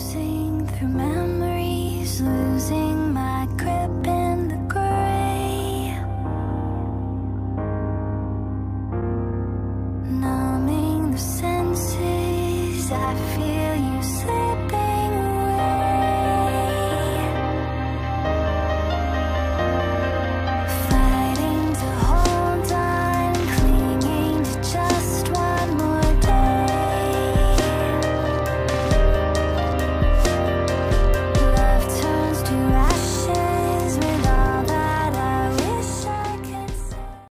Through memories, losing my grip in the gray. Numbing the senses, I feel.